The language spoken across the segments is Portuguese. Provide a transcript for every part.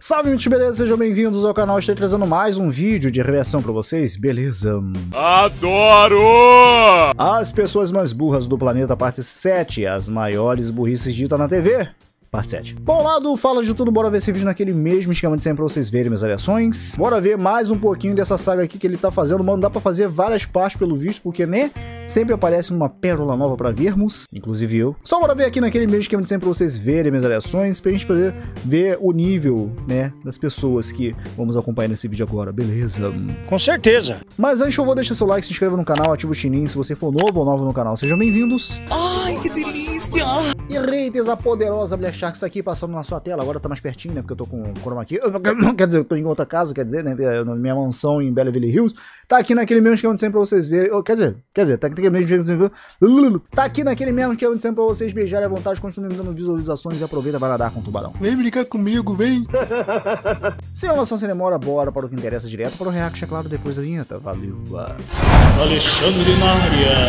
Salve, muitos beleza, sejam bem-vindos ao canal. Estou trazendo mais um vídeo de reação pra vocês, beleza? Adoro! As pessoas mais burras do planeta, parte 7, as maiores burrices ditas na TV. Parte 7. Bom, lá do Fala de Tudo, bora ver esse vídeo naquele mesmo esquema de sempre pra vocês verem minhas variações. Bora ver mais um pouquinho dessa saga aqui que ele tá fazendo. Mano, dá pra fazer várias partes pelo visto, porque, né? Sempre aparece uma pérola nova pra vermos, inclusive eu. Só bora ver aqui naquele mesmo esquema de sempre pra vocês verem minhas variações, pra gente poder ver o nível, né, das pessoas que vamos acompanhar nesse vídeo agora, beleza? Com certeza. Mas antes eu vou deixar seu like, se inscreva no canal, ativa o sininho se você for novo ou nova no canal. Sejam bem-vindos. Ai, que delícia! E haters, a poderosa Black Shark está aqui passando na sua tela. Agora tá mais pertinho, né? Porque eu tô com o chroma aqui. Quer dizer, eu tô em outra casa, quer dizer, né? Na minha mansão em Belleville Hills. Tá aqui naquele mesmo esquema de sempre pra vocês verem. Quer dizer, quer dizer, tá naquele mesmo esquema de Tá aqui naquele mesmo esquema de sempre pra vocês beijarem à vontade, continuem dando visualizações e aproveita vai nadar com o tubarão. Vem brincar comigo, vem! Sem enrolação, sem demora, bora para o que interessa direto para o react, é claro, depois da vinheta. Valeu! Alexandre Nária.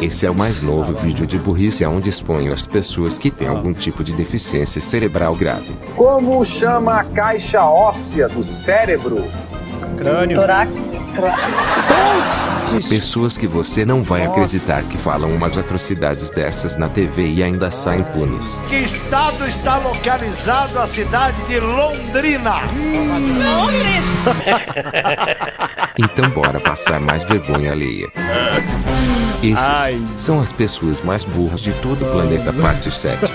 Esse é o mais novo vídeo de burrice onde exponho as pessoas que têm algum tipo de deficiência cerebral grave. Como chama a caixa óssea do cérebro? Crânio. Pessoas que você não vai acreditar que falam umas atrocidades dessas na TV e ainda saem impunes. Que estado está localizado a cidade de Londrina? Então bora passar mais vergonha alheia. Esses Ai. são as pessoas mais burras de todo o planeta, parte 7.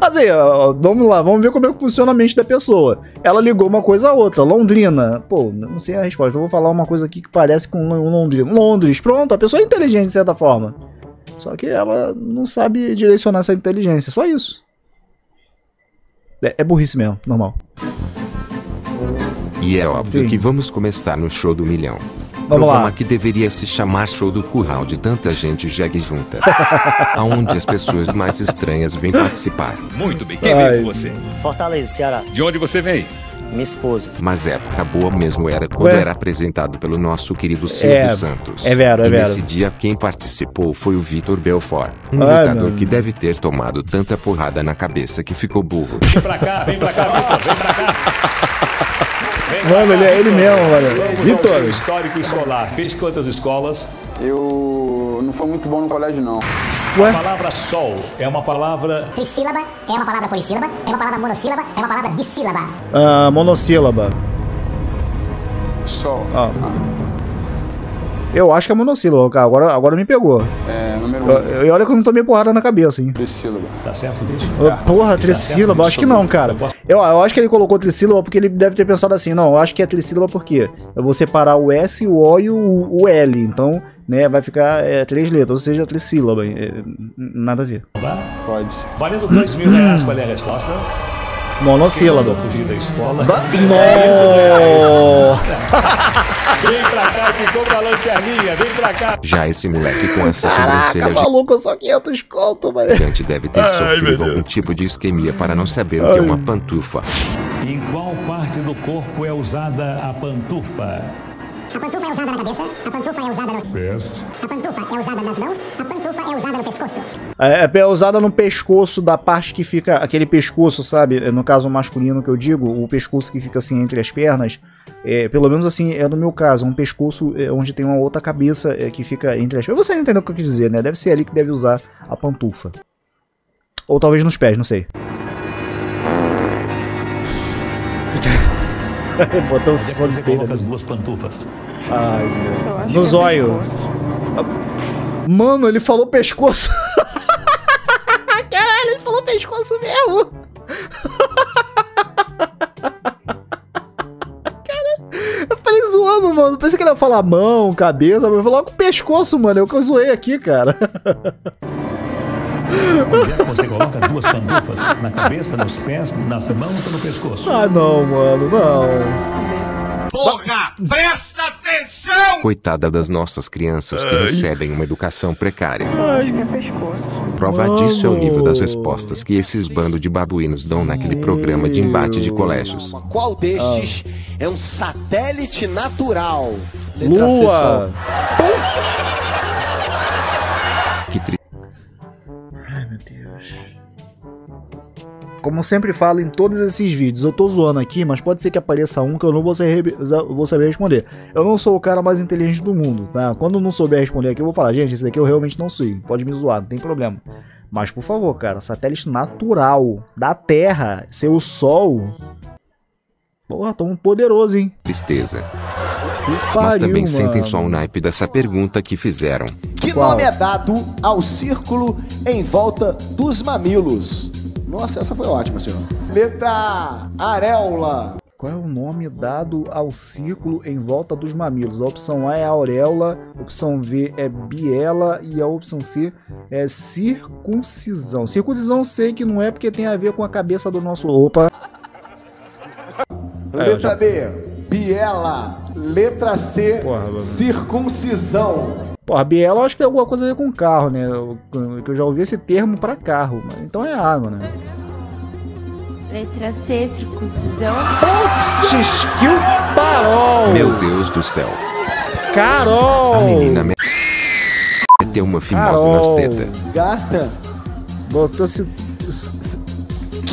Assim, ó, vamos lá, vamos ver como é que funciona a mente da pessoa. Ela ligou uma coisa a outra, Londrina. Pô, não sei a resposta. Eu vou falar uma coisa aqui que parece com Lon- Londrina. Londres, pronto, a pessoa é inteligente de certa forma. Só que ela não sabe direcionar essa inteligência, só isso. É, é burrice mesmo, normal. E é óbvio Sim. que vamos começar no show do milhão. Vamos Programa lá. que deveria se chamar Show do Curral de tanta gente jegue junta. aonde as pessoas mais estranhas vêm participar. Muito bem, quem Ai. veio com você? Fortaleza, Ceará. De onde você vem? Minha esposa. Mas época boa mesmo era quando Ué? era apresentado pelo nosso querido Silvio É, Santos. é vero, é e vero. nesse dia quem participou foi o Vitor Belfort. Um Ai, lutador que deve ter tomado tanta porrada na cabeça que ficou burro. Vem pra cá, vem pra cá, Vitor, vem pra cá. Mano, ele é ele mesmo, mano. Vitor. histórico escolar. Fez quantas escolas? Eu não fui muito bom no colégio, não. Ué? A palavra sol é uma palavra Trissílaba é uma palavra polissílaba, é uma palavra monossílaba, é uma palavra dissílaba. Ah, monossílaba. Sol. Ah. Eu acho que é monossílaba, cara. Agora, agora me pegou. É, número Eu- 1. E olha que eu não tomei porrada na cabeça, hein. Trissílaba. Tá certo disso? Ah, Porra, trissílaba, acho que não, cara. Eu, eu acho que ele colocou trissílaba porque ele deve ter pensado assim, não, eu acho que é trissílaba porque eu vou separar o S, o O e o, o L, então, né, vai ficar é, três letras, ou seja, trissílaba, é, nada a ver. Tá? Pode. Valendo dois mil reais, qual é a resposta? Monossílaba. Fugir da escola. No! Vem pra cá, ficou com a lanterninha, vem pra cá. Já esse moleque com essa Caraca, sobrancelha maluco, eu só 500 conto, mano. gigante deve ter sofrido algum tipo de isquemia para não saber o que é uma pantufa. Em qual parte do corpo é usada a pantufa? A pantufa é usada na cabeça, a pantufa é usada nos pés, a pantufa é usada nas mãos, a pantufa é usada no pescoço. É, é usada no pescoço da parte que fica. Aquele pescoço, sabe? No caso masculino que eu digo, o pescoço que fica assim entre as pernas. É, pelo menos assim é no meu caso, um pescoço é, onde tem uma outra cabeça é, que fica entre as pernas. Você não entendeu o que eu quis dizer, né? Deve ser ali que deve usar a pantufa. Ou talvez nos pés, não sei. Botou o é som de peida. as duas pantufas? Ai, meu. No zóio. Mano, ele falou pescoço. Caralho, ele falou pescoço mesmo. Caralho. Eu falei zoando, mano. Pensei que ele ia falar mão, cabeça, mas falou logo pescoço, mano. É o que eu zoei aqui, cara. Você coloca as duas pantufas? Na cabeça, nos pés, nas mãos ou no pescoço? Ah, não, mano, não. Porra, presta atenção! Coitada das nossas crianças que recebem uma educação precária. Prova Mano. disso é o nível das respostas que esses bando de babuínos dão naquele programa de embate de colégios. Qual destes é um satélite natural? Letra C, Lua. Como eu sempre falo em todos esses vídeos, eu tô zoando aqui, mas pode ser que apareça um que eu não vou, ser, vou saber responder. Eu não sou o cara mais inteligente do mundo, tá? Quando eu não souber responder aqui, eu vou falar, gente, esse daqui eu realmente não sei. Pode me zoar, não tem problema. Mas por favor, cara, satélite natural da Terra, ser o Sol. Porra, tão poderoso, hein? Tristeza. Que Mas pariu, também mano. sentem só o naipe dessa pergunta que fizeram. Que Qual? nome é dado ao círculo em volta dos mamilos? Nossa, essa foi ótima, senhor. Letra A, areola. Qual é o nome dado ao círculo em volta dos mamilos? A opção A é auréola, a opção V é biela e a opção C é circuncisão. Circuncisão sei que não é porque tem a ver com a cabeça do nosso. Opa! É, Letra já- B, biela. Letra C, Porra, mano. Circuncisão. Porra, biela eu acho que tem alguma coisa a ver com carro, né? Eu, que eu já ouvi esse termo pra carro, mas então é água, né? Letra C, circuncisão. Xisquil Parol! Meu Deus do céu. Carol! A menina me... meteu uma fimose nas Carol. tetas. Gata. Botou-se.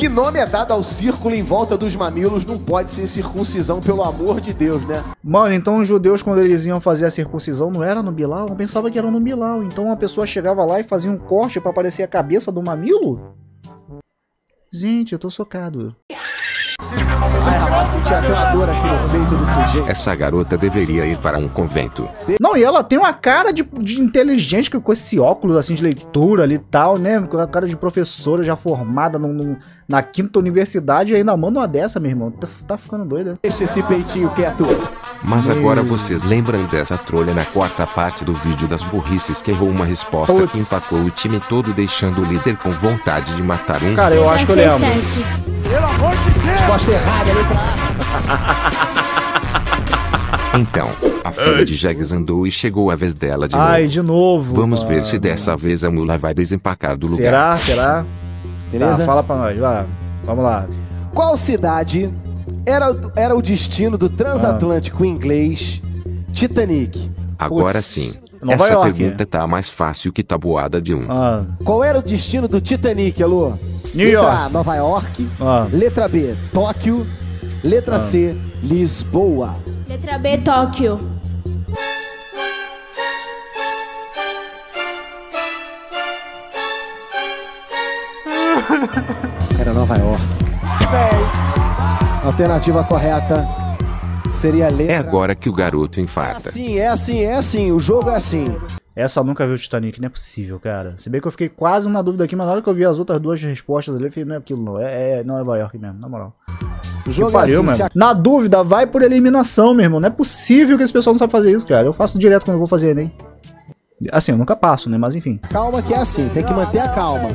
Que nome é dado ao círculo em volta dos mamilos? Não pode ser circuncisão, pelo amor de Deus, né? Mano, então os judeus, quando eles iam fazer a circuncisão, não era no Bilal? Eu pensava que era no Bilal. Então a pessoa chegava lá e fazia um corte pra aparecer a cabeça do mamilo? Gente, eu tô socado. Até uma dor aqui no peito do sujeito. Essa garota deveria ir para um convento. Não, e ela tem uma cara de, de inteligente que- com esse óculos assim de leitura ali e tal, né? Com a cara de professora já formada num- num- na quinta universidade e ainda manda uma dessa, meu irmão. Tá, tá ficando doida. Deixa esse peitinho quieto. Mas Meu. agora vocês lembram dessa trolha na quarta parte do vídeo das burrices que errou uma resposta que Puts. empatou o time todo deixando o líder com vontade de matar um. Cara, eu acho que eu lembro. Resposta errada, letra A. Então, a filha de Jags andou e chegou a vez dela de Ai, novo. de novo. Vamos ver mano. se dessa vez a mula vai desempacar do lugar. Será? Será? Beleza? Tá, fala pra nós, vai. Vamos lá. Qual cidade era, era o destino do transatlântico inglês Titanic? Agora Putz, sim. Nova Essa York. pergunta tá mais fácil que tabuada de um. Ah, Qual era o destino do Titanic, alô? New Letra York. A, Nova York. Ah. Letra B, Tóquio. Letra C, Lisboa. Letra B, Tóquio. Era Nova York. Alternativa correta seria a letra É agora que o garoto É infarta. assim, é assim, é assim. O jogo é assim. Essa eu nunca viu o Titanic, não é possível, cara. Se bem que eu fiquei quase na dúvida aqui, mas na hora que eu vi as outras duas respostas ali, eu falei, não é aquilo não. É, é Nova York mesmo, na moral. O Que jogo pariu, é assim. mano. se a- Na dúvida, vai por eliminação, meu irmão. Não é possível que esse pessoal não sabe fazer isso, cara. Eu faço direto quando eu vou fazer Enem. Assim, eu nunca passo, né? Mas enfim. Calma que é assim, tem que manter a calma.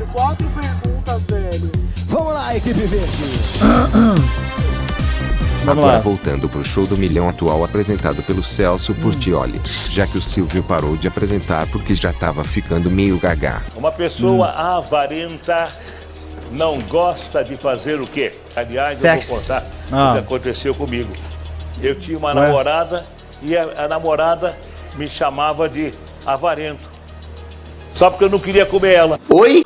Vamos lá, equipe verde. Vamos Agora lá. voltando pro show do milhão atual apresentado pelo Celso Portioli, já que o Silvio parou de apresentar porque já tava ficando meio gagá. Uma pessoa avarenta não gosta de fazer o quê? Aliás, Sexo. eu vou contar Ah. o que aconteceu comigo. Eu tinha uma Ué? namorada e a, a namorada me chamava de avarento. Só porque eu não queria comer ela. Oi?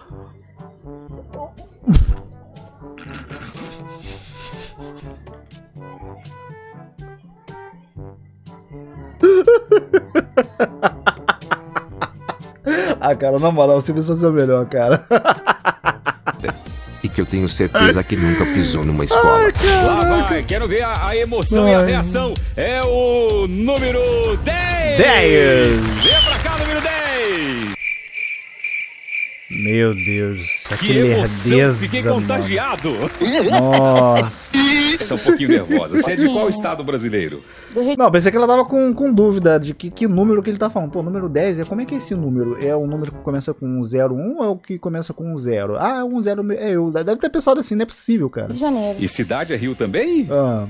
Cara, na moral, o Silvio Santos é o melhor, cara. E que eu tenho certeza que nunca pisou numa escola. Lá vai, quero ver a, a emoção e a Ai. reação. É o número 10! 10! Vem pra cá, número 10! Meu Deus do céu, que, Que lerdeza, fiquei mano. contagiado. Nossa. Tá um pouquinho nervosa. Você é de qual estado brasileiro? Não, pensei que ela tava com, com dúvida de que, que número que ele tá falando. Pô, número 10, é, como é que é esse número? É o número que começa com 01 ou é o que começa com 0? Ah, um 0 é eu. Deve ter pensado assim, não é possível, cara. de Janeiro. E cidade é Rio também? Ah,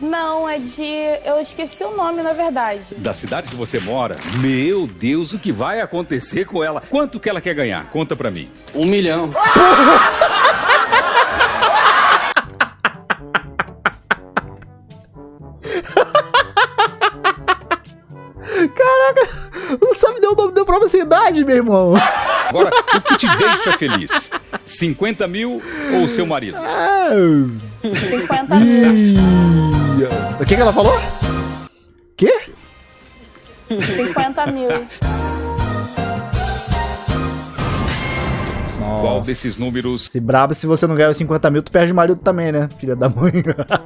Não, é de. Eu esqueci o nome, na verdade. Da cidade que você mora? Meu Deus, o que vai acontecer com ela? Quanto que ela quer ganhar? Conta pra mim. Um milhão. Caraca, não sabe nem o nome da própria cidade, meu irmão. Agora, o que te deixa feliz? 50 mil ou o seu marido? 50 mil. O que, que ela falou? Quê? 50 mil. Qual desses números? Se brabo, se você não ganhar os 50 mil, tu perde o marido também, né? Filha da mãe.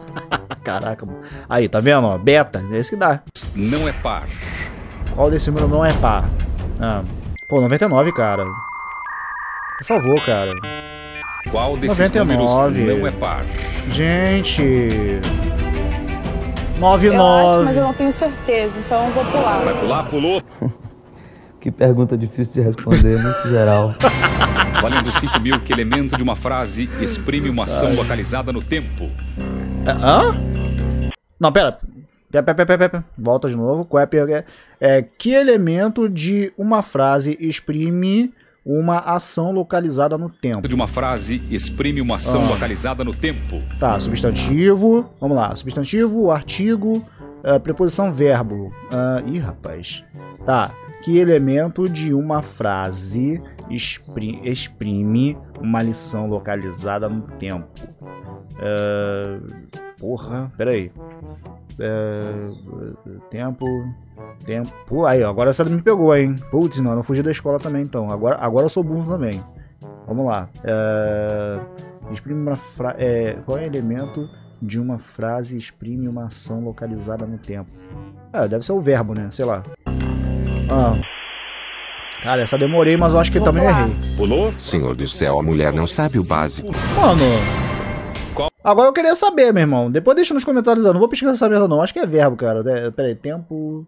Caraca, mano. Aí, tá vendo? Ó, beta, é isso que dá. Não é par. Qual desse número não é par? Ah, pô, 99, cara. Por favor, cara. Qual desses 99. números não é par? Gente. Eu acho, 99. mas eu não tenho certeza, então eu vou pular. Vai pular, pulou. Que pergunta difícil de responder, muito geral. Valendo 5 mil, que elemento de uma frase exprime uma ação localizada no tempo? Hã? Não, pera. Pera, pera, pera, pera. Volta de novo. Qual é a pergunta? É, que elemento de uma frase exprime uma ação localizada no tempo? De uma frase exprime uma ação Ah. localizada no tempo. Tá, substantivo. Vamos lá. Substantivo, artigo, ah, preposição, verbo. Ah, ih, rapaz. Tá. Que elemento de uma frase expri- exprime uma lição localizada no tempo? Ah, porra, peraí. Ah, tempo. Tempo. Pô, aí, ó, agora essa me pegou, hein? Putz, não, eu não fugi da escola também, então. Agora, agora eu sou burro também. Vamos lá. É, exprime uma fra... é, qual é o elemento de uma frase exprime uma ação localizada no tempo? Ah, deve ser o verbo, né? Sei lá. Ah. Cara, essa demorei, mas eu acho que também errei. Pulou? Senhor do céu, a mulher não sabe o básico. Mano. Agora eu queria saber, meu irmão. Depois deixa nos comentários. Eu não vou pesquisar essa merda, não. Acho que é verbo, cara. É, Pera aí, tempo.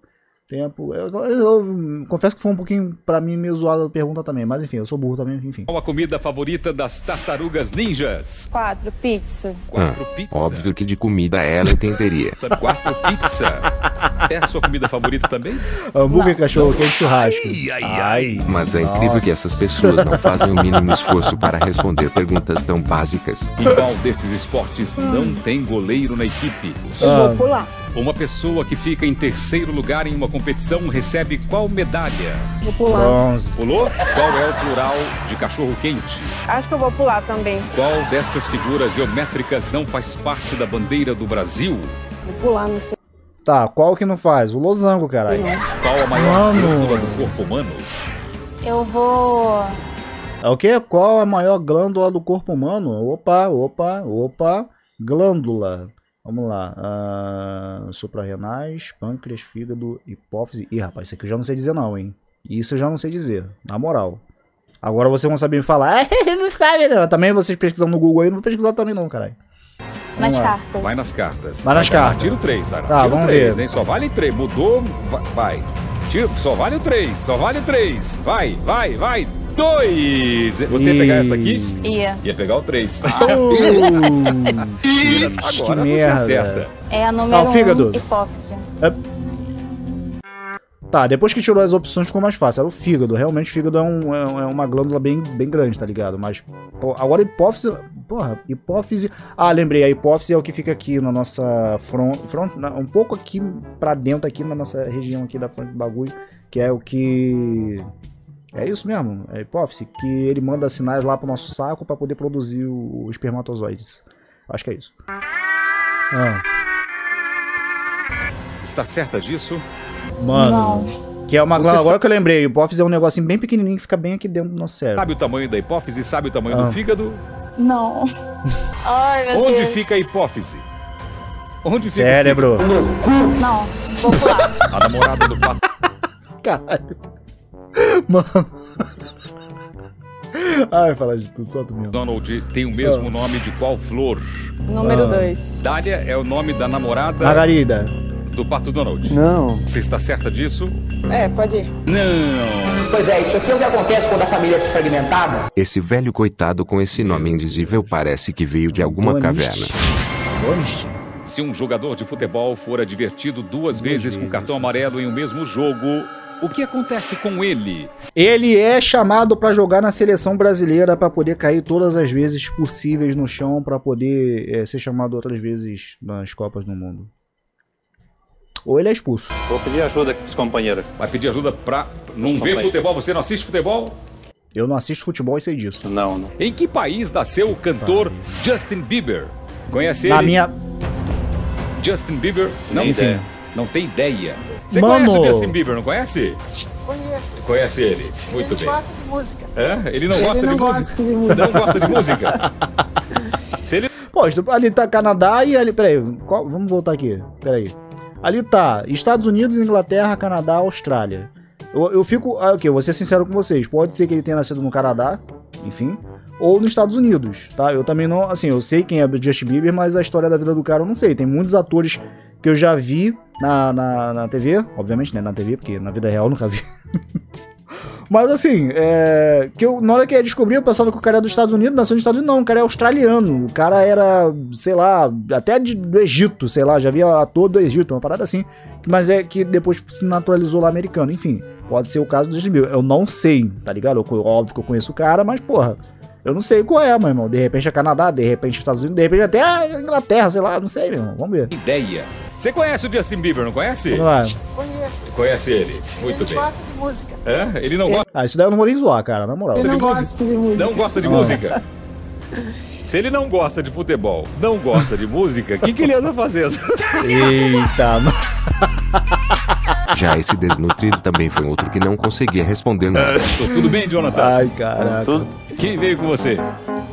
Tempo. Eu, eu- eu confesso que foi um pouquinho, pra mim, meio zoado a pergunta também. Mas enfim, eu sou burro também, enfim. Qual a comida favorita das tartarugas ninjas? Quatro, pizza. Quatro Ah, pizza. óbvio que de comida ela entenderia. Quatro pizza. É a sua comida favorita também? Hambúrguer, cachorro, quente, churrasco. ai, Mas é incrível que essas pessoas não fazem o mínimo esforço para responder perguntas tão básicas. Em qual desses esportes não tem goleiro na equipe? Eu Ah. vou pular. Uma pessoa que fica em terceiro lugar em uma competição recebe qual medalha? Vou pular. Bronze. Pulou? Qual é o plural de cachorro quente? Acho que eu vou pular também. Qual destas figuras geométricas não faz parte da bandeira do Brasil? Vou pular, não sei. Tá, qual que não faz? O losango, caralho. Qual a maior Mano. glândula do corpo humano? Eu vou. É o quê? Qual a maior glândula do corpo humano? Opa, opa, opa. Glândula. Vamos lá. Ah, suprarrenais, pâncreas, fígado, hipófise. Ih, rapaz, isso aqui eu já não sei dizer não, hein? Isso eu já não sei dizer, na moral. Agora vocês vão saber me falar. É, não sabe não. Também vocês pesquisam no Google aí, não vou pesquisar também não, caralho. Nas cartas. Vai nas cartas. Vai nas cartas. Tira o 3, tá? Tá, Tira vamos o 3, ver. hein? Só vale 3. Mudou, va- vai. Tira, só vale o 3, só vale o 3. Vai, vai, vai. 2. Você ia pegar essa aqui? Ia. Ia pegar o 3. Uh, Tira, que agora você merda. acerta. É a número Ah, o fígado. um, hipófise. Tá, depois que tirou as opções ficou mais fácil. Era o fígado. Realmente o fígado é, um- é um- é uma glândula bem, bem grande, tá ligado? Mas, pô, agora hipófise. Porra, hipófise. Ah, lembrei, a hipófise é o que fica aqui na nossa front. front na- um pouco aqui pra dentro, aqui na nossa região aqui da frente do bagulho. Que é o que. É isso mesmo, é a hipófise. Que ele manda sinais lá pro nosso saco pra poder produzir o- os espermatozoides. Acho que é isso. Ah, Está certa disso? mano. Que é uma glândula. Agora que eu lembrei, hipófise é um negocinho bem pequenininho que fica bem aqui dentro do nosso cérebro. Sabe o tamanho da hipófise? Sabe o tamanho Ah. do fígado? Não. Ai, meu Onde Deus. fica a hipófise? Onde fica o Cérebro. Não, vou pular. A namorada do pato. Caralho. Mano. Ai, falar de tudo, só tu mesmo. Donald tem o mesmo nome de qual flor? Número Ah. 2. Dália é o nome da namorada Margarida. do pato Donald. Não. Você está certa disso? É, pode ir. Não. Pois é, isso aqui é o que acontece quando a família é desfragmentada. Esse velho coitado com esse nome indizível parece que veio de alguma caverna. Bonist. Se um jogador de futebol for advertido duas vezes com cartão amarelo em um mesmo jogo, o que acontece com ele? Ele é chamado pra jogar na seleção brasileira pra poder cair todas as vezes possíveis no chão pra poder eh, ser chamado outras vezes nas Copas do Mundo. Ou ele é expulso. Vou pedir ajuda dos companheiros. Vai pedir ajuda pra não ver futebol? Você não assiste futebol? Eu não assisto futebol e sei disso. Não, não. Em que país nasceu o cantor Justin Bieber? Conhece Na ele? minha. Justin Bieber? Não, Nem ideia. não tem ideia. Você Mano. conhece o Justin Bieber, não conhece? Conheço. Conhece ele. Muito Ele bem. gosta de música. É? Ele não Ele gosta não de gosta música? de música. Não gosta de música? Se ele Pô, isto- ali tá Canadá e ali. Peraí, qual- vamos voltar aqui. Peraí. Ali tá Estados Unidos, Inglaterra, Canadá, Austrália. Eu, eu fico. Ah, ok, vou ser sincero com vocês. Pode ser que ele tenha nascido no Canadá, enfim. Ou nos Estados Unidos, tá? Eu também não. Assim, eu sei quem é o Justin Bieber, mas a história da vida do cara eu não sei. Tem muitos atores que eu já vi na, na, na TV. Obviamente, né? Na TV, porque na vida real eu nunca vi. Mas assim, é, que eu, na hora que eu descobri, eu pensava que o cara era dos Estados Unidos, nasceu nos Estados Unidos, não, o cara é australiano. O cara era, sei lá, até de- do Egito, sei lá, já vi ator do Egito, uma parada assim. Mas é que depois se naturalizou lá americano. Enfim, pode ser o caso do Justin Bieber. Eu não sei, tá ligado? Eu, óbvio que eu conheço o cara, mas porra, eu não sei qual é, meu irmão. De repente é Canadá, de repente Estados Unidos, de repente até a Inglaterra, sei lá, não sei, meu irmão. Vamos ver. ideia. Você conhece o Justin Bieber, não conhece? Vamos lá. Conheço. Conhece ele. Muito Ele bem. gosta de música. É? Ele não gosta Ah, isso daí eu não vou nem zoar, cara, na moral. Ele não de música? gosta de música. Não gosta de Ah. música? Se ele não gosta de futebol, não gosta de música, o que, que ele anda fazendo? Eita, não. Já esse desnutrido também foi outro que não conseguia responder nada. Tô tudo bem, Jonathan? Ai, caraca. Tudo. Quem veio com você?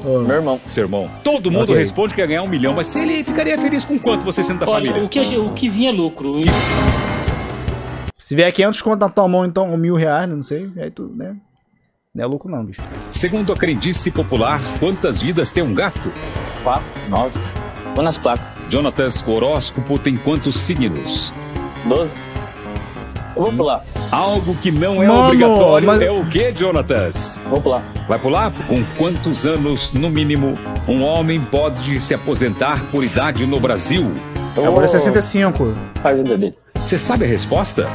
Meu irmão. Seu irmão. Todo mundo Ok. responde que quer ganhar um milhão, mas ele ficaria feliz com quanto você sendo da Olha, família? o que, o que vinha é lucro. Se vier 500 conto na tua mão, então, ou mil reais, né, não sei, aí tu, né? Não é louco não, bicho. Segundo a crendice popular, quantas vidas tem um gato? Quatro, nove. Vou nas placas. Jonatas, o horóscopo tem quantos signos? Doze. Eu vou pular. Algo que não é Mano, obrigatório mas- é o que, Jonatas? Vou pular. Vai pular? Com quantos anos, no mínimo, um homem pode se aposentar por idade no Brasil? Agora é 65. Faz a vida dele. Você sabe a resposta?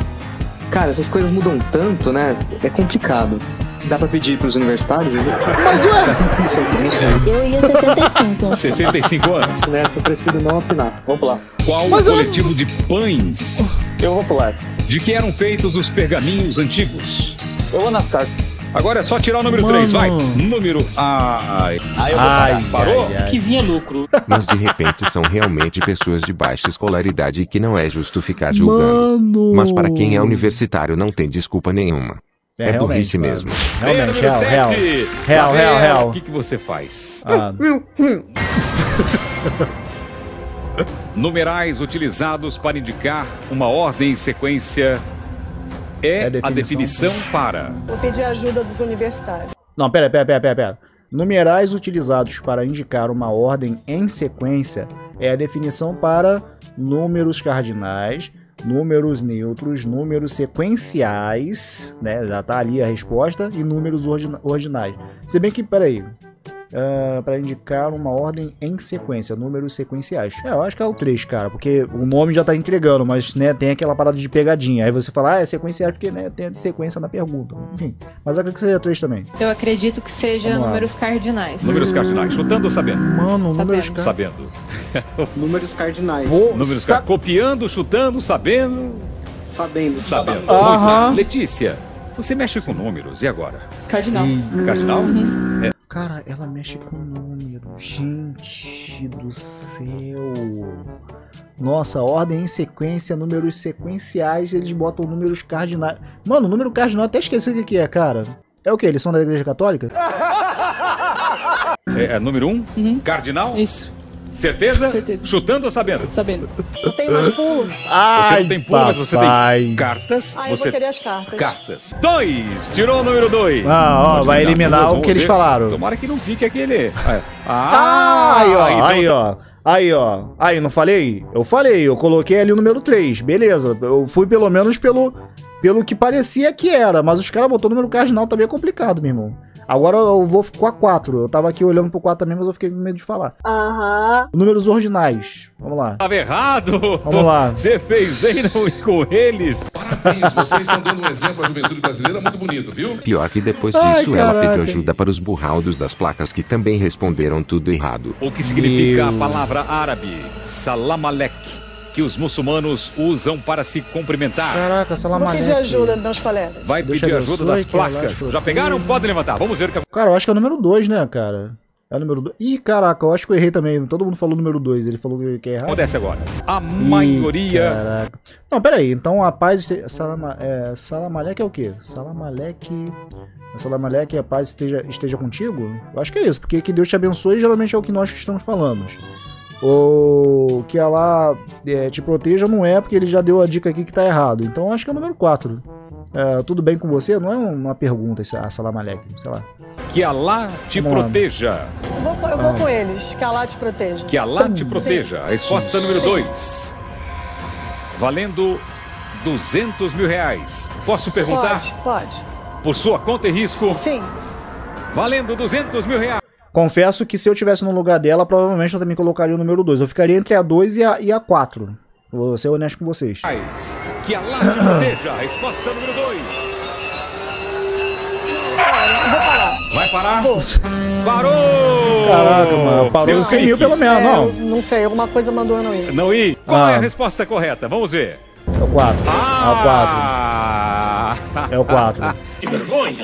Cara, essas coisas mudam tanto, né? É complicado. Dá pra pedir pros universitários? Mas ué! Eu ia 65. 65 anos. Nessa eu prefiro não opinar. Vou pular. Qual Mas o eu- coletivo de pães Eu vou pular. de que eram feitos os pergaminhos antigos? Eu vou nas cartas. Agora é só tirar o número Mano. 3, vai. Número. Ai. Aí eu vou Ai, parar. Parou? ai, ai. que vinha lucro. Mas de repente são realmente pessoas de baixa escolaridade e que não é justo ficar julgando. Mano! Mas para quem é universitário não tem desculpa nenhuma. É, realmente, burrice mesmo. Realmente, real, real. Real, real, real. O que, que você faz? Ah, Numerais utilizados para indicar uma ordem em sequência é, É a a definição. definição para. Vou pedir ajuda dos universitários. Não, pera, pera, pera, pera, pera. Numerais utilizados para indicar uma ordem em sequência é a definição para números cardinais, números neutros, números sequenciais, né? Já tá ali a resposta, e números ordina- ordinais. Se bem que, peraí. Ah, para indicar uma ordem em sequência, números sequenciais. É, eu acho que é o 3, cara, porque o nome já tá entregando, mas né, tem aquela parada de pegadinha. Aí você fala, ah, é sequencial porque né, tem a sequência na pergunta. Enfim, mas eu acredito que seja 3 também. Eu acredito que seja Vamos lá. números cardinais. Números cardinais. Chutando ou sabendo? Mano, números Sabendo. car- Sabendo. Números cardinais. Vou Números sa- car- Copiando, chutando, sabendo. Sabendo. Sabendo. Aham. Letícia, você mexe com números, e agora? Cardinal. Cardinal? Cara, ela mexe com número. Gente do céu. Nossa, ordem em sequência, números sequenciais, eles botam números cardinais. Mano, número cardinal, eu até esqueci o que é, cara. É o que? Eles são da Igreja Católica? É, é número um? Cardinal? Isso, Certeza? Certeza. Chutando ou sabendo? sabendo. Não tem mais pulo? Você não tem pulo, mas você papai. tem cartas. Ah, eu você vou querer as cartas. Cartas. Dois. Tirou o número dois. Ah, ó, vai eliminar duas, o que eles ver. falaram. Tomara que não fique aquele. Ah, Ah, aí, ó, então aí, ó. Aí, ó. Aí, não falei? Eu falei, eu coloquei ali o número 3. Beleza. Eu fui pelo menos pelo, pelo que parecia que era. Mas os caras botou o número cardinal também é complicado, meu irmão. Agora eu vou com a 4. Eu tava aqui olhando pro 4 também, mas eu fiquei com medo de falar. Aham. Números ordinais. Vamos lá. Tava errado. Vamos lá. Você fez bem não ir com eles. Parabéns, vocês estão dando um exemplo à juventude brasileira muito bonito, viu? Pior que depois Ai, disso ela caraca. pediu ajuda para os burraldos das placas que também responderam tudo errado. O que significa Meu. a palavra árabe? Salam alek. Que os muçulmanos usam para se cumprimentar. Caraca, Vou Salamaleque. pedir ajuda meus colegas. Vai Deixa pedir ajuda das que placas. que Já pegaram? Podem levantar. Vamos ver o que Cara, eu acho que é o número 2, né, cara? É o número 2. Ih, caraca, eu acho que eu errei também. Todo mundo falou o número 2. Ele falou que é errado. acontece agora. A Ih, maioria. Caraca. Não, pera aí. Então a paz. Salama, é, Salamaleque é o quê? Salamaleque. Salamaleque, a paz esteja, esteja contigo? Eu acho que é isso, porque que Deus te abençoe geralmente é o que nós estamos falando. Ou que Allah é, te proteja não é, porque ele já deu a dica aqui que tá errado. Então acho que é o número 4. É, tudo bem com você? Não é uma pergunta esse a Salamaleque, sei lá. Que Alá te Vamos proteja. Eu vou, com- eu vou Ah. com eles. Que Allah te proteja. Que Alá te Sim. proteja. A resposta número Sim. 2. Valendo 200 mil reais. Posso perguntar? Pode, pode. Por sua conta e risco. Sim. Valendo 200 mil reais. Confesso que se eu tivesse no lugar dela, provavelmente eu também colocaria o número 2. Eu ficaria entre a 2 e a, e a 4. Vou ser honesto com vocês. Que Alá te proteja. A resposta número 2. Vou parar. Vai parar? Parou! Caraca, mano. Parou Deu em 100 mil pelo menos, É, não. não sei, alguma coisa mandou eu não ir. Não ir? Qual Ah. é a resposta correta? Vamos ver. É o 4. Ah! É o 4. Que vergonha!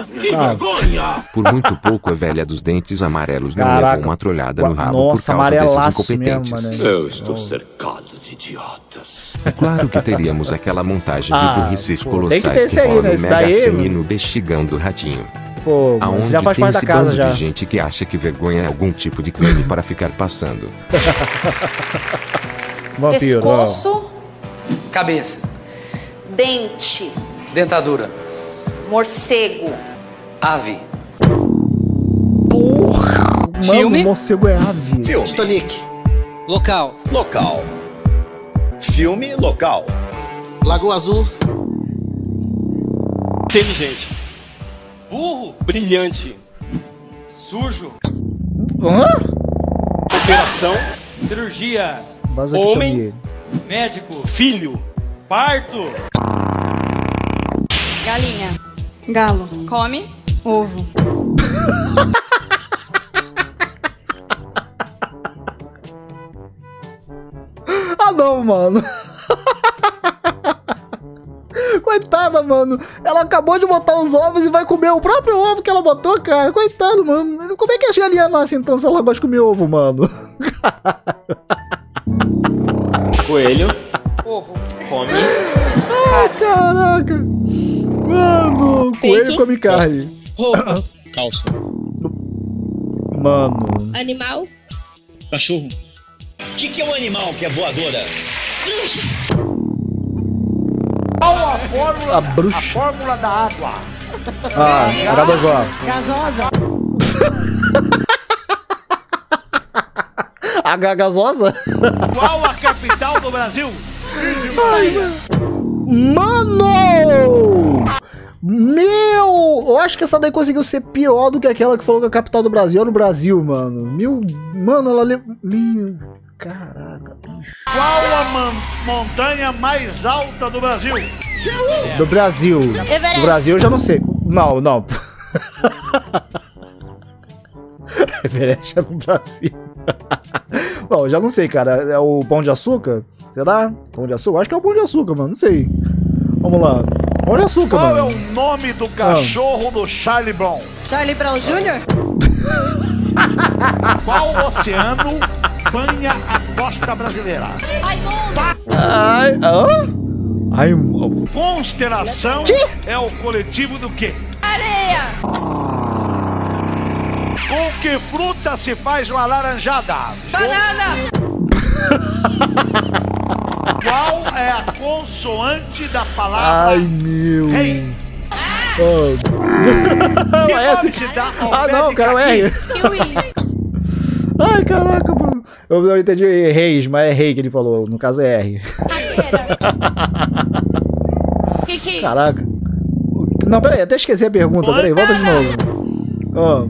Que Não. vergonha! Por muito pouco a velha dos dentes amarelos não Caraca. levou uma trolhada no rabo Nossa, por causa desses amarelaço incompetentes. mesmo, né? Eu estou cercado de idiotas. Claro que teríamos aquela montagem de Ah, burrices pô, colossais tem que ter esse aí, rolam né? Mega daí- Sena e no bestigando o ratinho. Pô, mano, Aonde já faz tem parte da esse casa bando já. de gente que acha que vergonha é algum tipo de crime para ficar passando. Vampiro, ó. Pescoço, Cabeça. dente, Dentadura. morcego, Ave. Mano, Filme? morcego é ave. Filme. Titanic. Local. Local. Filme local. Lagoa Azul. Inteligente. Burro. Brilhante. Sujo. Hã? Operação. Cirurgia. Homem. Médico. Filho. Parto. Galinha. Galo. Come. Ovo. Ah, não, mano. Coitada, mano. Ela acabou de botar os ovos e vai comer o próprio ovo que ela botou, cara. Coitado, mano. Como é que as galinhas nascem então se ela gosta de comer ovo, mano? Coelho. Ovo. Come. Ai, caraca. Mano, coelho come carne. Roupa. Calça. Mano. Animal. Cachorro. O que, que é um animal que é voadora? Qual a fórmula, A bruxa. a fórmula da água? Ah, H2O. Gasosa. H gasosa? Qual a capital do Brasil? Mano! Meu! Eu acho que essa daí conseguiu ser pior do que aquela que falou que a capital do Brasil era o Brasil, mano. Meu. Mano, ela levou. Meu. Caraca, bicho. Qual a montanha mais alta do Brasil? Do Brasil. Everest. Do Brasil eu já não sei. Não, não. Everest é do Brasil. Bom, eu já não sei, cara. É o Pão de Açúcar? Será? Pão de Açúcar? Acho que é o Pão de Açúcar, mano. Não sei. Vamos lá. Pão de Açúcar, Qual é mano. o nome do cachorro do Charlie Brown? Charlie Brown Jr.? Qual oceano banha a costa brasileira? Ai, hã? Ai, Constelação é o coletivo do quê? Areia. Com que fruta se faz uma laranjada? Banana. Qual é a consoante da palavra Ai, meu. rei? Ah. Que O nome S. se dá ao Ah, pé não, de cara, o R. Ai, caraca, mano. Eu não entendi reis, mas é rei que ele falou. No caso é R. Caraca. Não, peraí, até esqueci a pergunta. Peraí, volta de novo. Ó,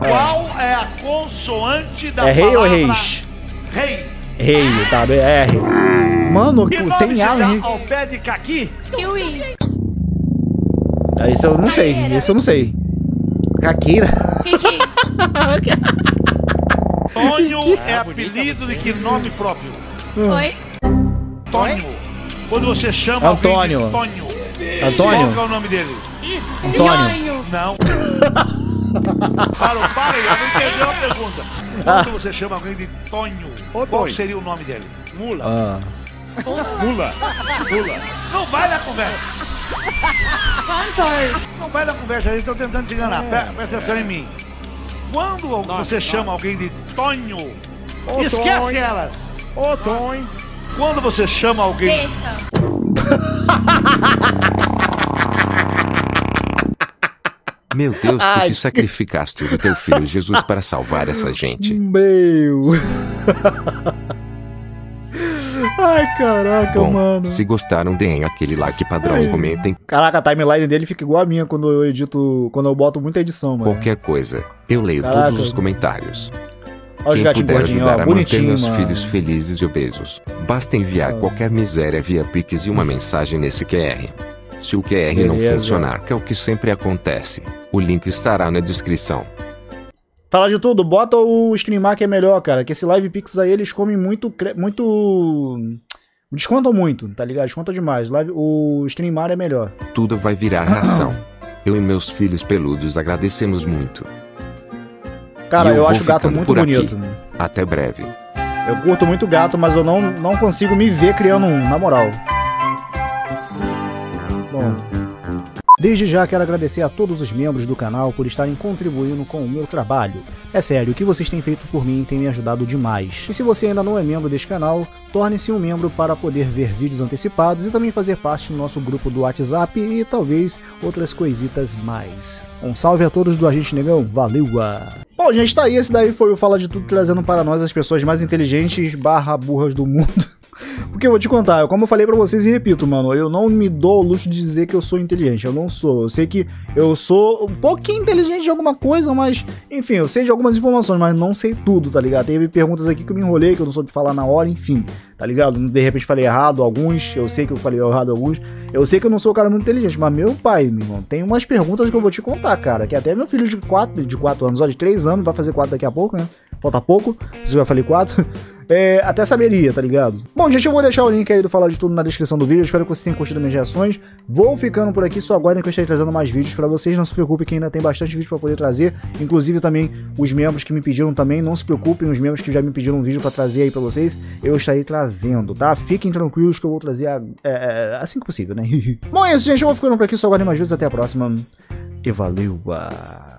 Qual é a consoante da É rei ou palavra reis? Rei. Rei, tá? é R. Mano, Que tem A em ao pé de caqui? Kiwi. Ah, Isso eu não sei, isso eu não sei. Caqueira. Tonho é apelido de que nome próprio? Oi? Tonho. Quando você chama Antônio. alguém de Tonho. Antônio? Qual é o nome dele? Antônio. Não. Parou, para aí, eu não entendi a pergunta. Quando você chama alguém de Tonho, qual Tonho. seria o nome dele? Mula. Ah. Mula. Mula. Não vai na conversa. Não vai na conversa, eles estão tentando te enganar. Pre- Presta atenção em mim. Quando você chama alguém de Tonho, Ô, esquece Tonho. elas. Ô, Tonho. Quando você chama alguém... Meu Deus, tu Ai. que sacrificastes o teu filho Jesus para salvar essa gente. Meu. Ai, caraca, Bom, mano. se gostaram, deem aquele like padrão e comentem Caraca, a timeline dele fica igual a minha quando eu edito, quando eu boto muita edição, mano. qualquer coisa. Eu leio Caraca. todos os comentários. Olha os Quem gatinhos puder ajudar ó, a manter meus mano. filhos felizes e obesos, basta enviar Ah. qualquer miséria via Pix e uma mensagem nesse QR. Se o QR não Beleza. funcionar, que é o que sempre acontece, o link estará na descrição. Fala de tudo, bota o Streamar que é melhor, cara. Que esse Live Pix aí eles comem muito. muito. Descontam muito, tá ligado? Descontam demais. Live, o Streamar é melhor. Tudo vai virar ração. Eu e meus filhos peludos agradecemos muito. Cara, eu, vou acho gato ficando muito por aqui. bonito. Até breve. Eu curto muito gato, mas eu não, não consigo me ver criando um, na moral. Desde já quero agradecer a todos os membros do canal por estarem contribuindo com o meu trabalho. É sério, o que vocês têm feito por mim tem me ajudado demais. E se você ainda não é membro deste canal, torne-se um membro para poder ver vídeos antecipados e também fazer parte do nosso grupo do WhatsApp e talvez outras coisitas mais. Um salve a todos do Agente Negão, valeu! ah. Bom, gente, tá aí. Esse daí foi o Fala de Tudo trazendo para nós as pessoas mais inteligentes barra burras do mundo. Porque eu vou te contar, como eu falei pra vocês e repito, mano, eu não me dou o luxo de dizer que eu sou inteligente. Eu não sou. Eu sei que eu sou um pouquinho inteligente de alguma coisa, mas, enfim, eu sei de algumas informações, mas não sei tudo, tá ligado? Teve perguntas aqui que eu me enrolei, que eu não soube falar na hora, enfim, tá ligado? De repente falei errado alguns, eu sei que eu falei errado alguns. Eu sei que eu não sou um cara muito inteligente, mas meu pai, meu irmão, tem umas perguntas que eu vou te contar, cara. Que até meu filho de 4, de 4 anos, ó, de 3 anos, vai fazer 4 daqui a pouco, né? Falta pouco, se eu já falei 4. É, até saberia, tá ligado? Bom, gente, eu vou deixar o link aí do Falar de Tudo na descrição do vídeo. Espero que vocês tenham curtido minhas reações. Vou ficando por aqui, só aguardem que eu estarei trazendo mais vídeos pra vocês. Não se preocupem que ainda tem bastante vídeo pra poder trazer. Inclusive também os membros que me pediram também. Não se preocupem, os membros que já me pediram um vídeo pra trazer aí pra vocês, eu estarei trazendo, tá? Fiquem tranquilos que eu vou trazer a- é, é, assim que possível, né? Bom, é isso, gente. Eu vou ficando por aqui, só aguardem mais vezes. Até a próxima. E valeu! ah.